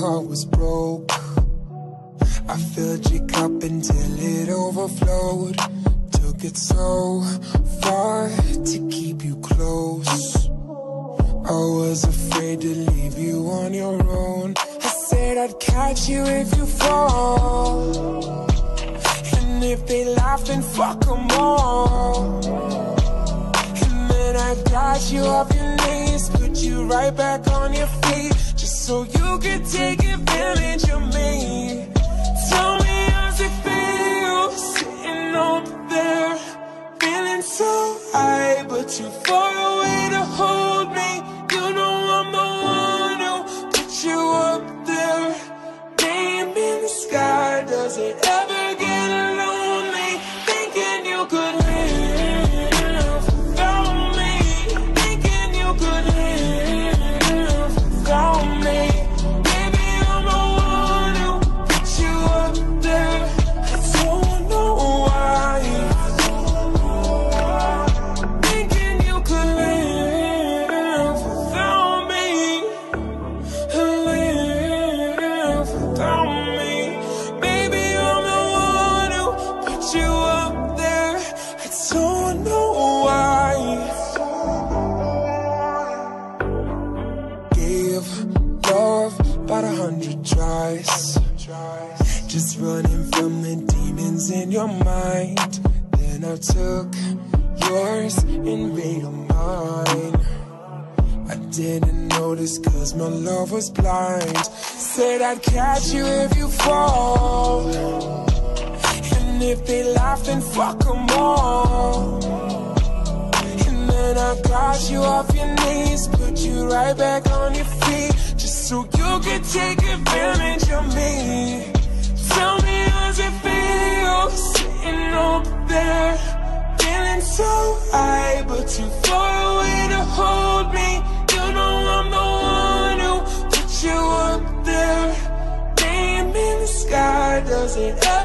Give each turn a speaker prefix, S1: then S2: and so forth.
S1: heart was broke. I filled your cup until it overflowed. Took it so far own. I said I'd catch you if you fall. And if they laugh, then fuck them all. And then I got you off your knees, put you right back on your feet, just so you could take advantage of me. Tell me how's it feel sitting over there, feeling so high, but too far away hundred tries. Just running from the demons in your mind. Then I took yours and made them mine. I didn't notice cause my love was blind. Said I'd catch you if you fall. And if they laugh, then fuck them all. And then I got you off your knees, put you right back on so you can take advantage of me. Tell me how's it feel Sitting up there Feeling so high But too far away to hold me? You know I'm the one who put you up there. Name in the sky Does it ever